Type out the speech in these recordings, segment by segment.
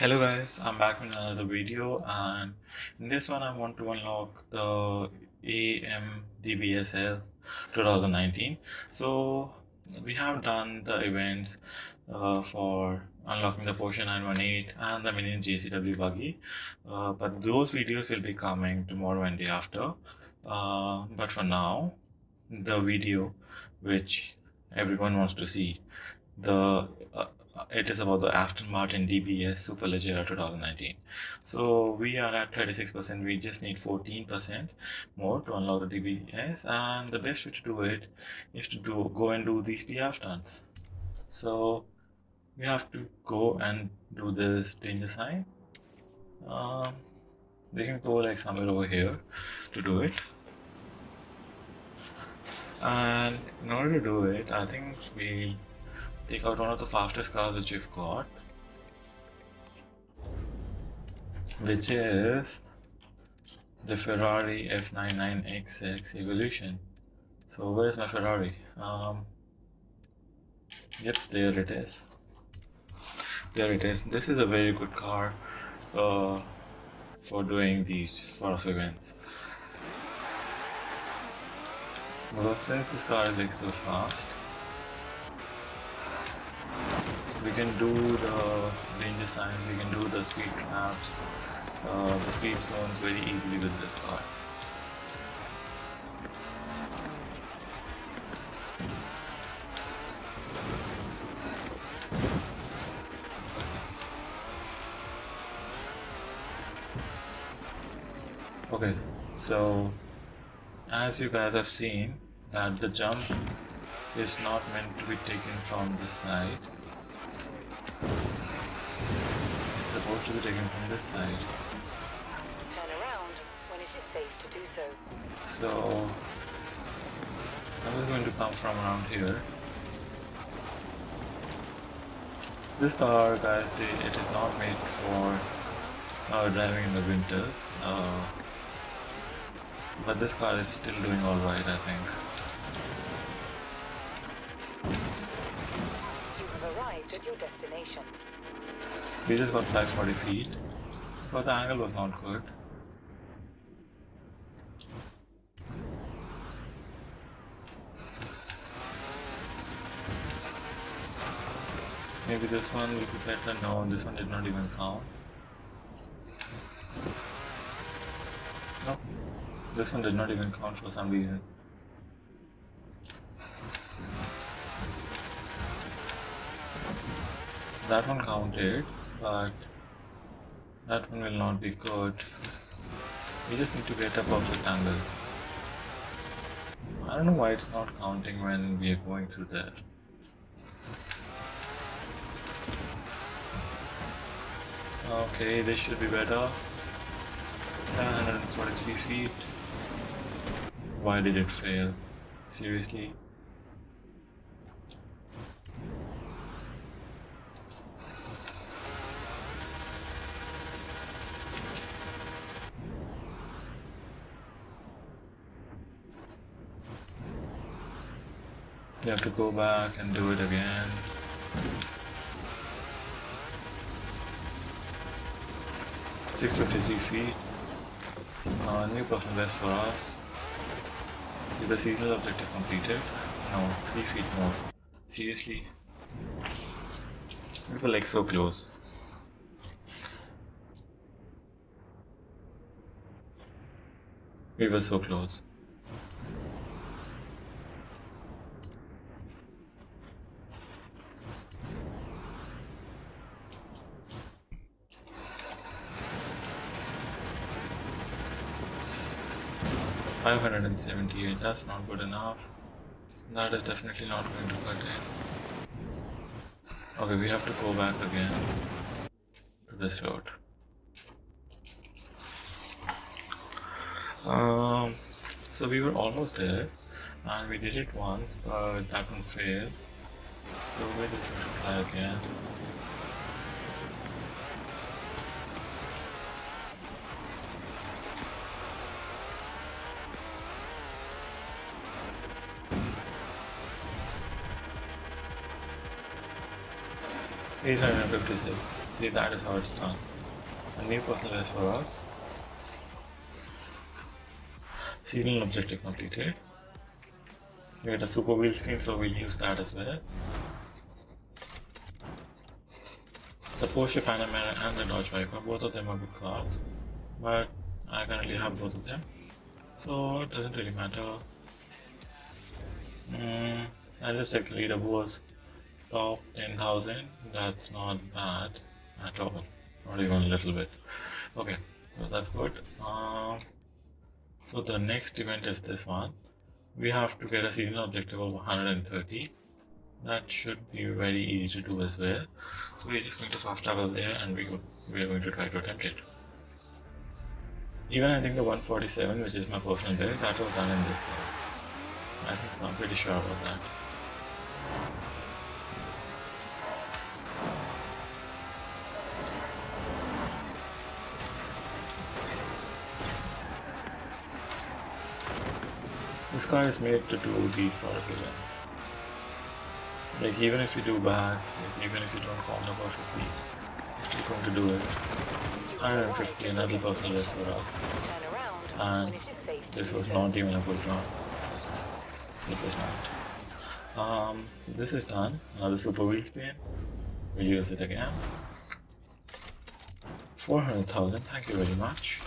Hello guys, I'm back with another video and in this one I want to unlock the AMDBSL 2019. So we have done the events uh, for unlocking the Porsche 918 and the Mini JCW buggy uh, but those videos will be coming tomorrow and day after uh, but for now the video which everyone wants to see the it is about the Aston Martin DBS Superleggera 2019. So we are at 36%. We just need 14% more to unlock the DBS, and the best way to do it is to do go and do these PF stunts. So we have to go and do this danger sign. Um, we can go like somewhere over here to do it. And in order to do it, I think we take out one of the fastest cars which we've got which is the Ferrari 599XX Evolution. So where's my Ferrari? Um, yep there it is. There it is. This is a very good car uh, for doing these sort of events. Because this car is like so fast we can do the danger signs, we can do the speed traps, uh, the speed zones very easily with this car. Okay, so as you guys have seen that the jump is not meant to be taken from this side it's to be taken from this side. Turn around when it is safe to do so. So I was going to come from around here. This car, guys, they, it is not made for uh, driving in the winters. Uh, but this car is still doing alright, I think. You have arrived at your destination. We just got 540 feet, but the angle was not good. Maybe this one will be better. No, this one did not even count. No, this one did not even count for some reason. That one counted, but that one will not be good. We just need to get a perfect angle. I don't know why it's not counting when we are going through there. Okay, this should be better. 743 feet. Why did it fail? Seriously? You have to go back and do it again. Six fifty-three feet. Uh, new personal best for us. Is the seasonal objective completed? No, three feet more. Seriously? We were like so close. We were so close. Five hundred and seventy-eight. That's not good enough. That is definitely not going to cut it. Okay, we have to go back again to this road. Um, so we were almost there, and we did it once, but that one failed. So we're just going to try again. Eight hundred fifty-six. see that is how it's done. A new personal best for us. Seasonal objective completed. We had a super wheel spin, so we'll use that as well. The Porsche Panamera and the Dodge Viper, both of them are good cars, but I currently have both of them, so it doesn't really matter. Mm, I just take the leaderboards, top 10,000, that's not bad at all, not even a little bit. Okay, so that's good. Uh, so the next event is this one. We have to get a seasonal objective of 130 that should be very easy to do as well. So we're just going to fast travel there and we, we are going to try to attempt it. Even I think the 147 which is my personal day that was done in this game. I think so. I'm pretty sure about that Car is made to do these sort of events. Like even if you do bad, like even if you don't corner perfectly, you're going to do it. 150 another buckle less for us. And this was not even a good run. It was not. Um, so this is done. Another super wheel spin. We'll use it again. 400,000, thank you very much.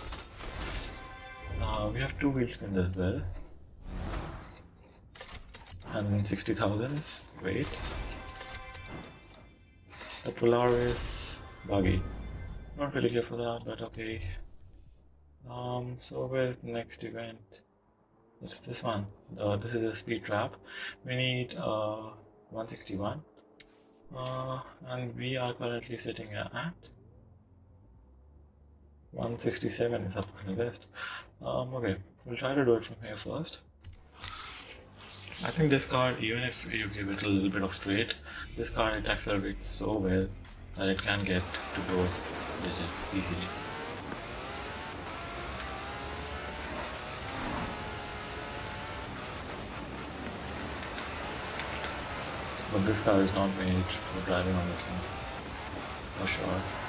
Uh, we have two wheel spins as well. 160,000, great. The Polaris buggy. Not really here for that, but okay. Um, so where's the next event? It's this one. Uh, this is a speed trap. We need uh, 161. Uh, and we are currently sitting at 167 is our personal best. Um, okay, we'll try to do it from here first. I think this car, even if you give it a little bit of straight, this car it accelerates so well that it can get to those digits easily. But this car is not made for driving on this one, for sure.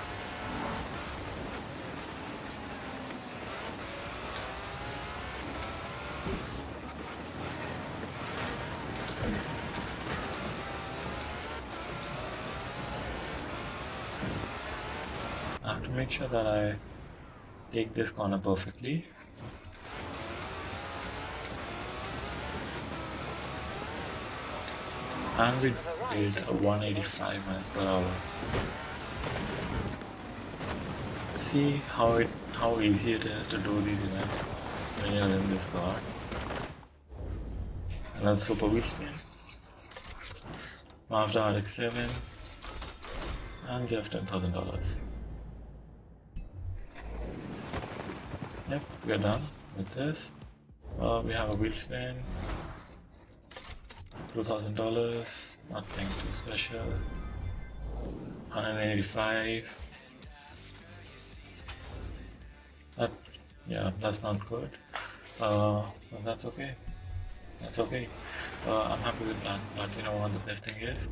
sure that I take this corner perfectly. And we did a 185 miles per hour. See how it how easy it is to do these events when you're in this car. And that's super wheel spin. Mazda RX-7 and they have $10,000. Yep, we are done with this. Uh, we have a wheel spin. $2,000, nothing too special. 185. That, yeah, that's not good. Uh, but that's okay. That's okay. Uh, I'm happy with that. But you know what the best thing is?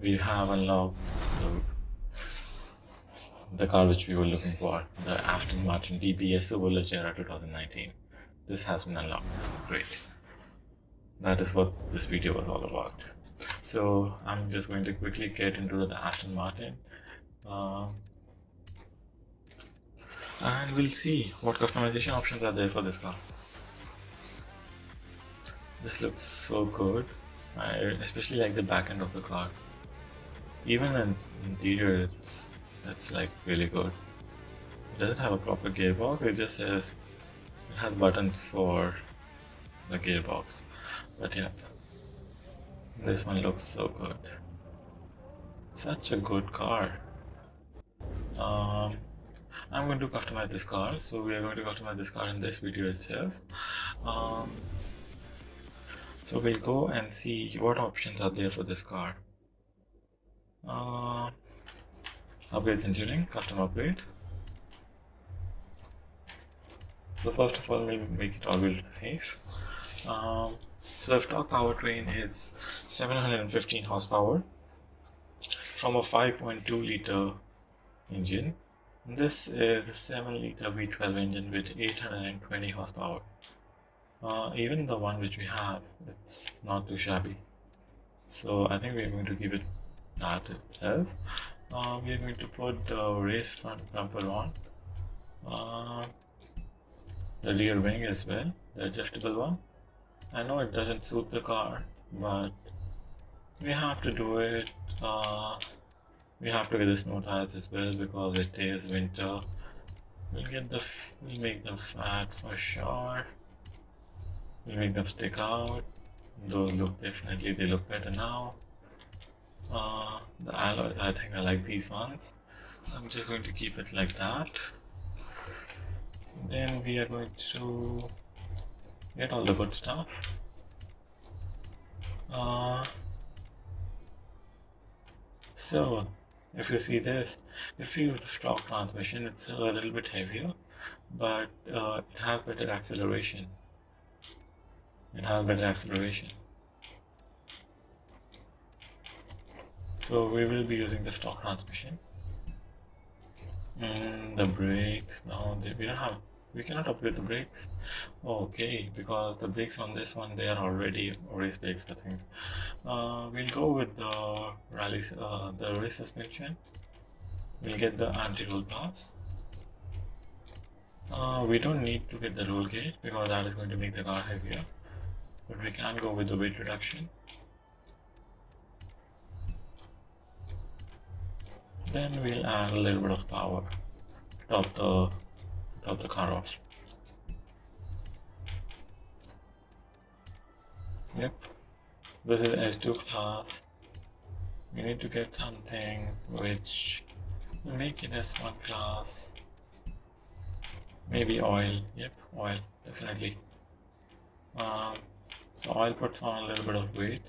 We have unlocked the the car which we were looking for, the Aston Martin DBS Superleggera 2019. This has been unlocked. Great. That is what this video was all about. So I'm just going to quickly get into the Aston Martin. Um, and we'll see what customization options are there for this car. This looks so good. I especially like the back end of the car. Even the interior, it's that's like really good. It doesn't have a proper gearbox, it just says it has buttons for the gearbox. But yeah, this one looks so good. Such a good car. Um, I'm going to customize this car, so we are going to customize this car in this video itself. Um, so we'll go and see what options are there for this car. Uh, upgrades and tuning, custom upgrade. So first of all, we'll make it all-wheel safe. Um, so the stock powertrain is 715 horsepower from a 5.2 liter engine. This is a 7 liter V12 engine with 820 horsepower. Uh, even the one which we have, it's not too shabby. So I think we're going to give it that itself. Uh, we're going to put the race front bumper on. Uh, the rear wing as well, the adjustable one. I know it doesn't suit the car, but we have to do it. Uh, we have to get the snow tires as well because it is winter. We'll get the we'll make them fat for sure. We'll make them stick out. Those look definitely they look better now. Uh, the alloys I think I like these ones, so I'm just going to keep it like that. Then we are going to get all the good stuff. Uh, so, if you see this, if you use the stock transmission, it's a little bit heavier, but uh, it has better acceleration. It has better acceleration. So we will be using the stock transmission. And the brakes, no, they, we don't have we cannot upgrade the brakes. Okay because the brakes on this one they are already race brakes I think. Uh, we'll go with the rally uh, the race suspension. We'll get the anti-roll bars. Uh, we don't need to get the roll cage because that is going to make the car heavier. But we can go with the weight reduction then we'll add a little bit of power top the top the car off. Yep, this is S2 class. We need to get something which make it S1 class. Maybe oil. Yep, oil, definitely. Um, so oil puts on a little bit of weight.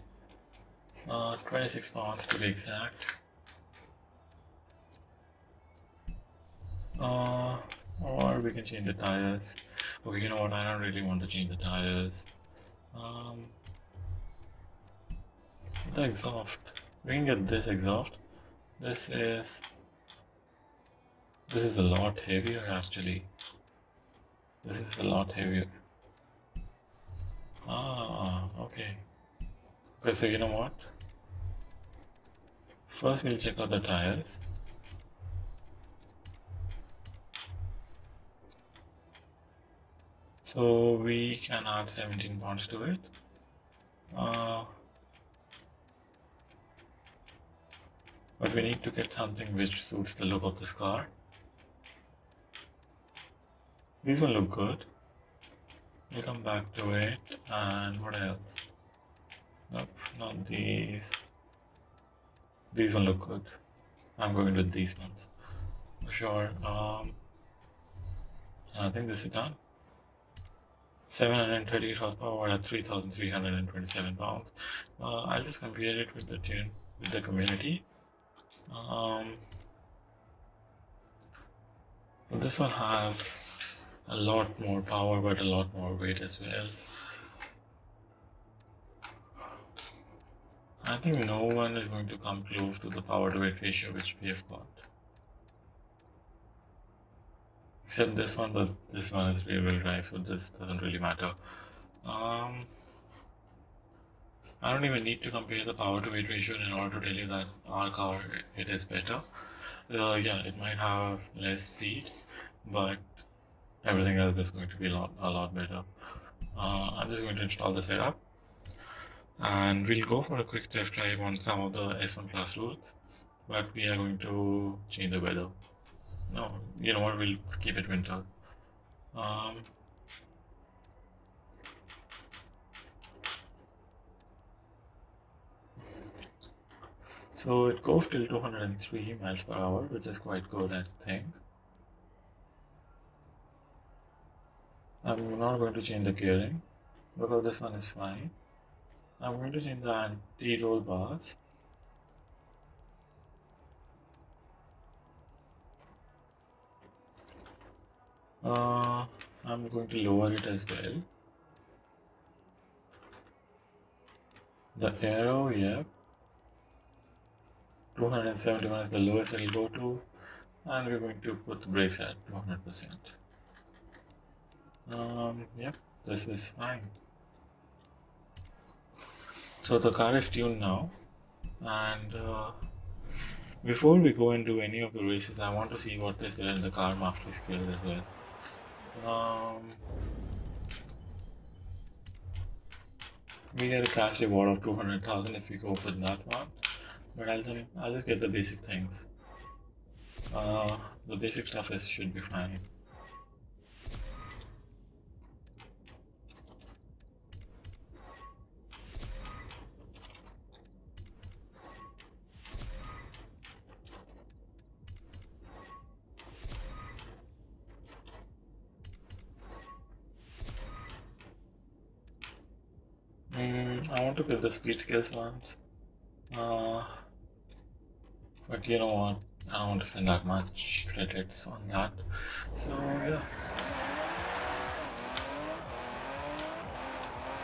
Uh, 26 pounds to be exact. Uh, or we can change the tires. Okay you know what? I don't really want to change the tires. Um, the exhaust. We can get this exhaust. This is this is a lot heavier actually. This is a lot heavier. Ah okay. Okay so you know what? First we'll check out the tires so we can add 17 pounds to it. Uh, but we need to get something which suits the look of this car. These will look good. We'll come back to it. And what else? Nope not these. These will look good. I'm going with these ones. For sure um, I think this is done 738 horsepower at 3,327 pounds. Uh, I'll just compare it with the tune with the community. Um, this one has a lot more power, but a lot more weight as well. I think no one is going to come close to the power to weight ratio which we have got. Except this one but this one is rear wheel drive so this doesn't really matter. Um, I don't even need to compare the power to weight ratio in order to tell you that our car it is better. Uh, yeah it might have less speed but everything else is going to be a lot a lot better. Uh, I'm just going to install the setup. And we'll go for a quick test drive on some of the S1 class routes but we are going to change the weather no, you know what? We'll keep it winter. Um, so it goes till 203 miles per hour, which is quite good, I think. I'm not going to change the gearing because this one is fine. I'm going to change the anti-roll bars Uh, I'm going to lower it as well. The aero yeah. 271 is the lowest it'll go to. and we're going to put the brakes at 200%. Um, yep, this is fine. So the car is tuned now, and uh, before we go into any of the races, I want to see what is there in the car mastery skills as well. Um, we get a cash reward of 200,000 if we go for that one, but I'll, just- I'll just get the basic things. Uh, the basic stuff is should be fine. I want to get the speed skills ones. Uh, but you know what? I don't want to spend that much credits on that. So yeah.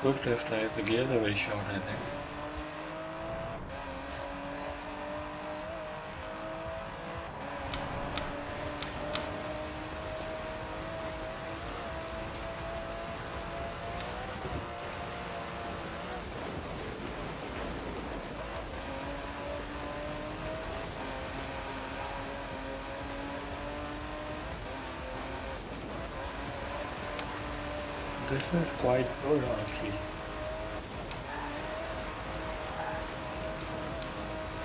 Good drift right? The gears are very short, I think. This is quite good, honestly.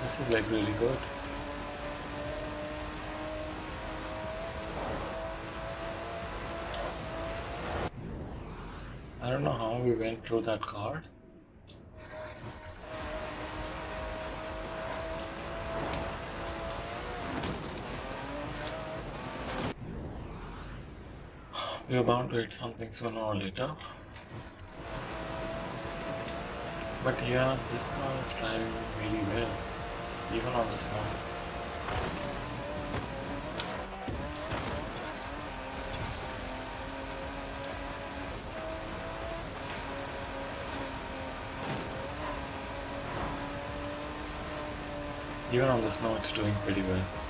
This is like really good. I don't know how we went through that car. Are bound to hit something sooner or later. But yeah, this car is driving really well, even on the snow. Even on the snow, it's doing pretty well.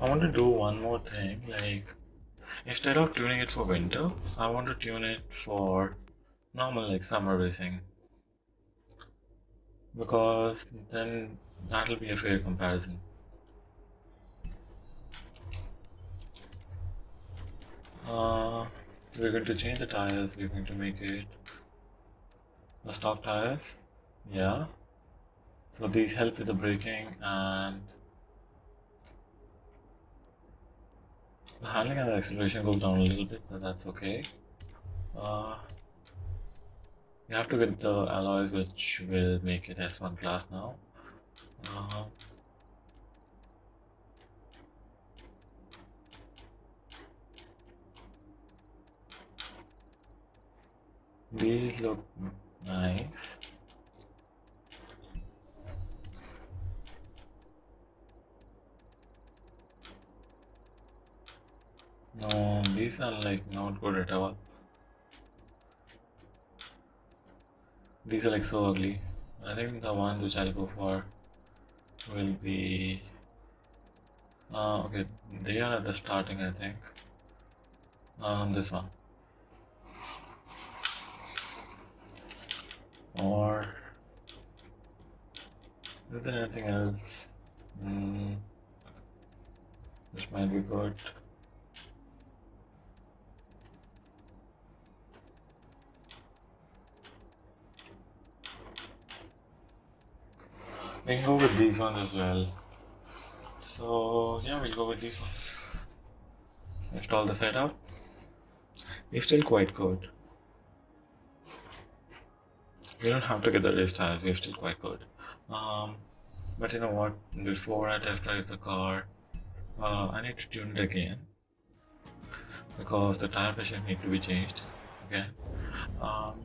I want to do one more thing, like instead of tuning it for winter, I want to tune it for normal like summer racing. Because then that'll be a fair comparison. Uh, we're going to change the tires, we're going to make it the stock tires. Yeah. So these help with the braking and the handling and the acceleration goes down a little bit, but that's okay. Uh, you have to get the alloys which will make it S1 class now. Uh, these look nice. No, these are like not good at all. These are like so ugly. I think the one which I'll go for will be. Uh, okay, they are at the starting, I think. Um, this one. Or is there anything else? Mm, which might be good. We can go with these ones as well. So yeah, we'll go with these ones. Install the setup. It's still quite good. We don't have to get the race tires, we're still quite good. Um, but you know what? Before I test drive the car, uh, I need to tune it again because the tire pressure need to be changed again. Um,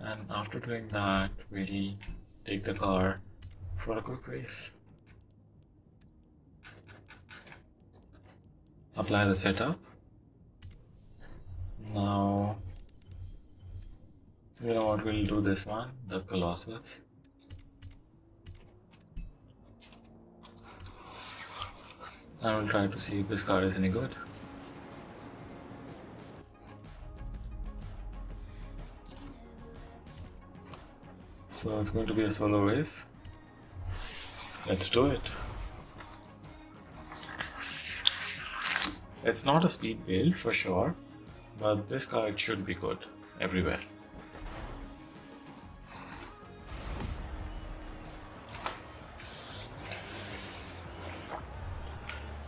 and after doing that, we'll Take the car for a quick race. Apply the setup. Now, you know what, we'll do this one, the Colossus. I will try to see if this car is any good. So it's going to be a solo race. Let's do it. It's not a speed build for sure, but this card should be good everywhere.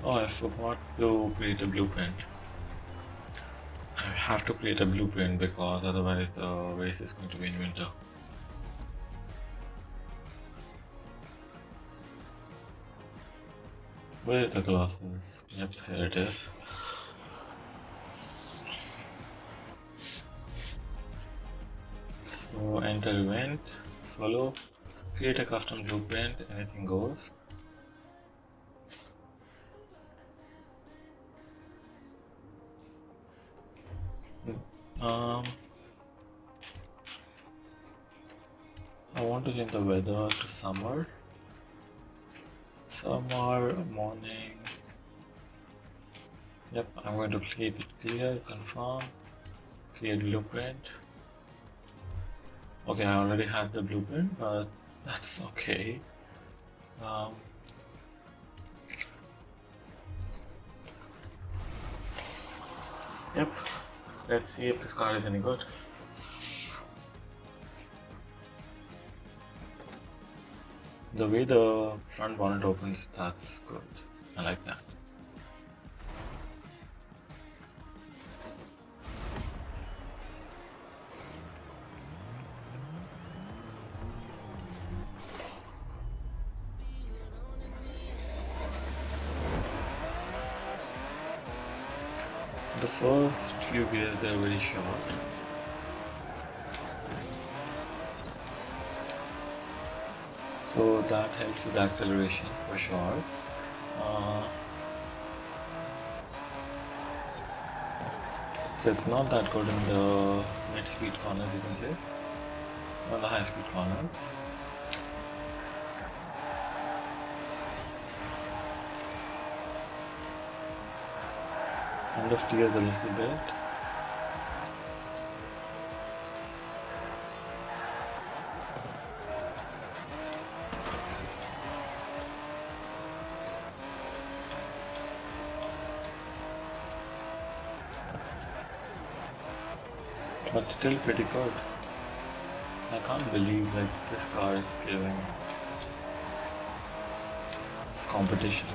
Oh, I forgot to create a blueprint. I have to create a blueprint because otherwise the race is going to be in winter. Where is the Colossus? Yep, here it is. So enter event, solo, create a custom blueprint, anything goes. Um, I want to change the weather to summer. Summer morning. Yep, I'm going to keep it clear, confirm, create blueprint. Okay, I already had the blueprint, but that's okay. Um, yep, let's see if this card is any good. The way the front bonnet opens, that's good. I like that. The first few gears they're very short. So that helps with the acceleration for sure. Uh, it's not that good in the mid speed corners, you can say, or the high speed corners. Kind of tears a little bit. Still pretty good. I can't believe like this car is giving this competition.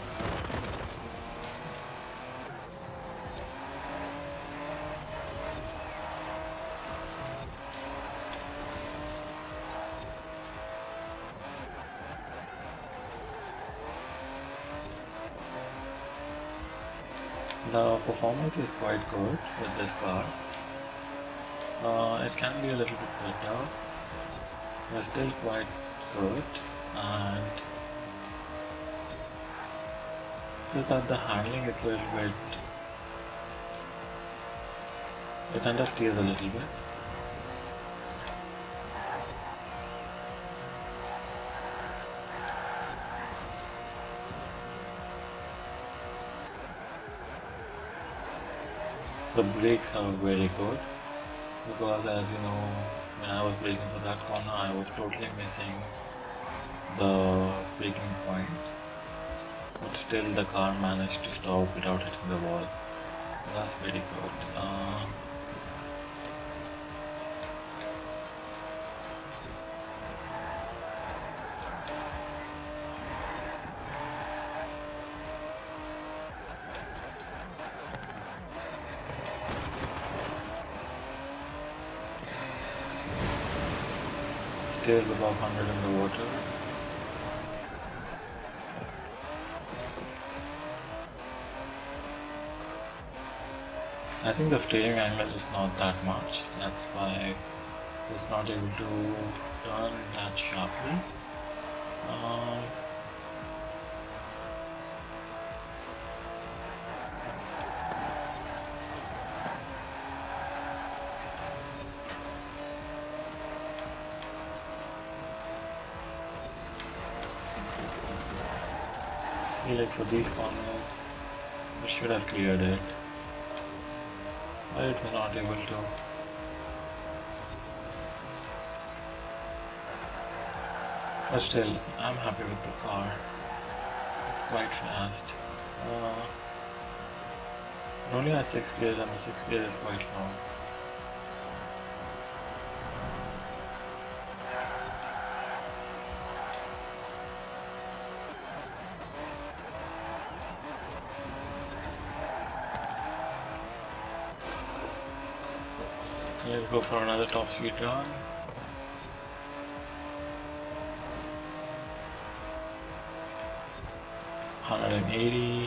The performance is quite good with this car. Uh, it can be a little bit better, but still quite good. And just that the handling is a little bit. It understeers a little bit. The brakes are very good because as you know when I was braking for that corner I was totally missing the braking point but still the car managed to stop without hitting the wall. So that's pretty good. Uh, stays above 100 in the water. I think the steering angle is not that much, that's why it's not able to turn that sharply. Um, Like for these corners, I should have cleared it. But it was not able to. But still, I'm happy with the car. It's quite fast. Uh, it only has 6 gears and the 6 gear is quite long. Let's go for another top speed run. Hundred and eighty,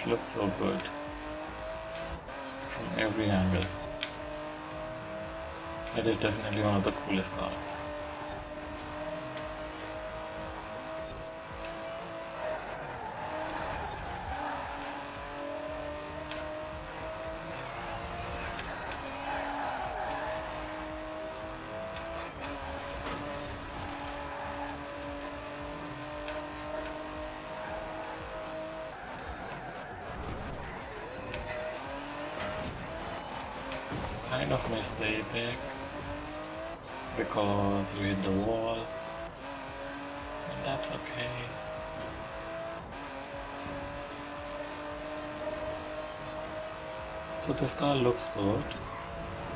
Car looks so good from every angle. It is definitely one of the coolest cars. Kind of missed the apex because we hit the wall, and that's okay. So this car looks good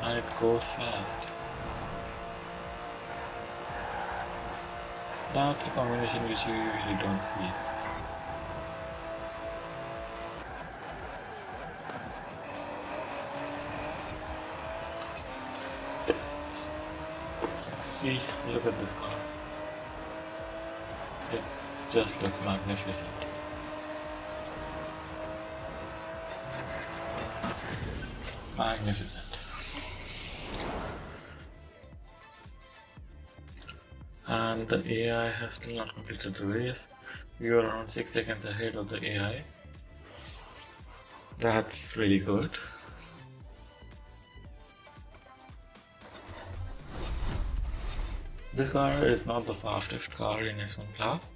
and it goes fast. That's a combination which you usually don't see. Look at this car. It just looks magnificent. Magnificent. And the AI has still not completed the race. We are around 6 seconds ahead of the AI. That's really good. This car is not the fastest car in S1 class,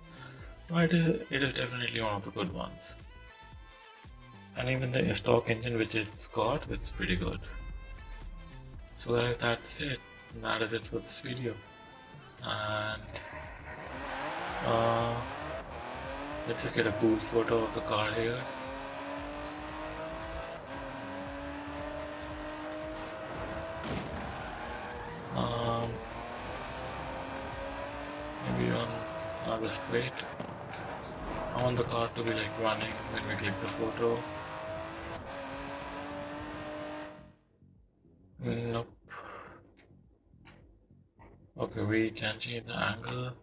but it is, it is definitely one of the good ones. And even the stock engine which it's got, it's pretty good. So guys, that's it. That is it for this video. And uh, let's just get a cool photo of the car here. Oh, another straight. I want the car to be like running when we click the photo. Nope. Okay, we can change the angle.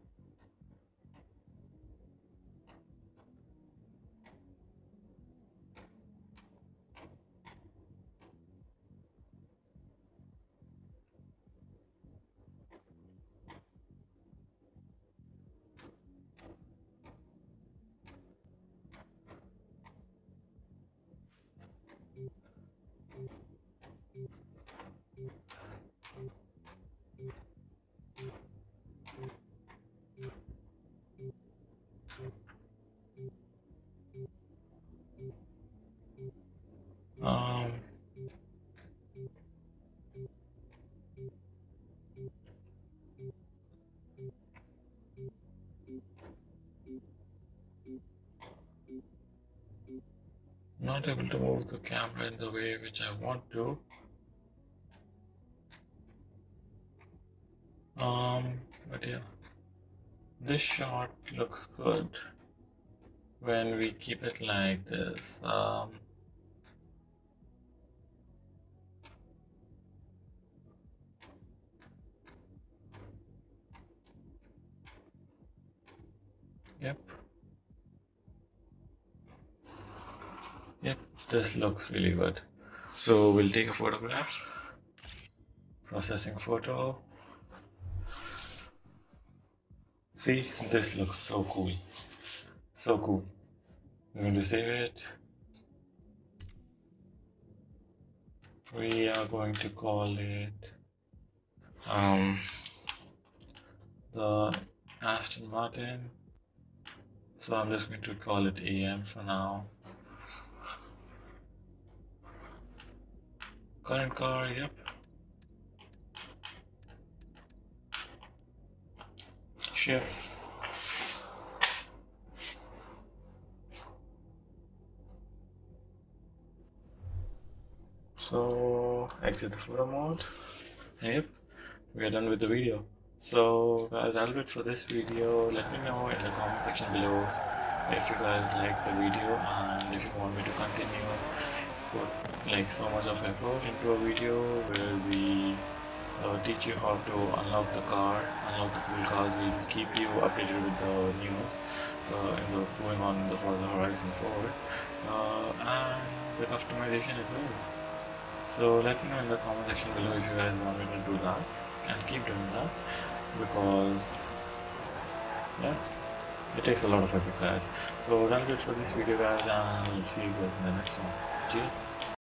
Not able to move the camera in the way which I want to. Um, but yeah, this shot looks good when we keep it like this. Um, Yep, this looks really good. So we'll take a photograph. Processing photo. See, this looks so cool. So cool. I'm going to save it. We are going to call it um, the Aston Martin. So I'm just going to call it AM for now. Current car, yep. Ship. So exit the photo mode. Yep, we are done with the video. So guys, that'll be it for this video. Let me know in the comment section below if you guys like the video and if you want me to continue put like so much of effort into a video where we uh, teach you how to unlock the car, unlock the cool cars. We'll keep you updated with the news uh, in the going on the Forza Horizon 4 uh, and the customization as well. So let me know in the comment section below if you guys want me to do that and keep doing that because yeah it takes a lot of effort guys so that'll it for this video guys and we'll see you guys in the next one cheers